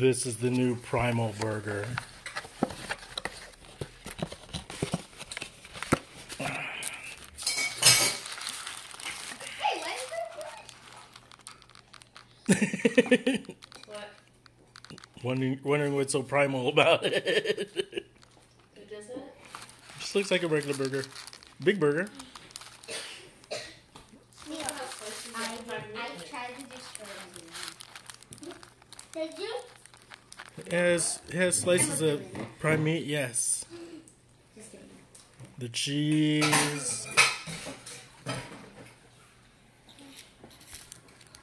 This is the new Primal Burger. Hey, why is What? wondering, wondering what's so primal about it. It doesn't? Just looks like a regular burger. Big burger. Neil, I, I tried to destroy it. Did you? It has, it has slices of prime meat, yes. The cheese.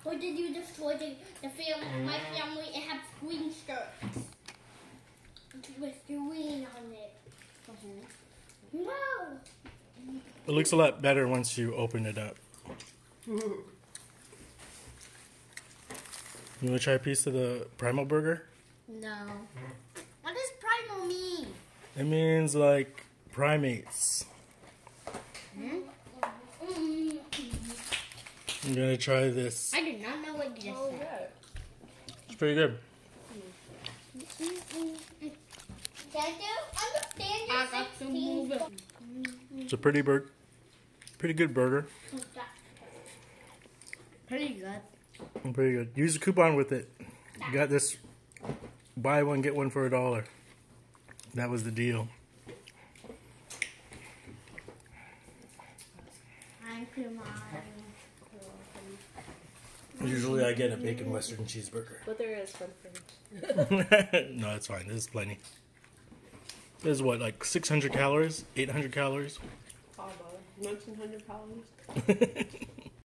Or did you destroy the, the family? My family, it has green skirts. With green on it. Mm-hmm. No! It looks a lot better once you open it up. You want to try a piece of the primal burger? No. What does primal mean? It means like primates. Mm. I'm gonna try this. I did not know what you just Oh, said. yeah. It's pretty good. Dad, do understand I got to move it. It's a pretty bur- pretty good burger. Pretty good. Pretty good. Use a coupon with it. You got this. Buy one get one for a dollar. That was the deal. Usually I get a bacon western cheeseburger. But there is fun for no, that's fine. This is plenty. This is what, like 600 calories? 800 calories? How about 1900 calories?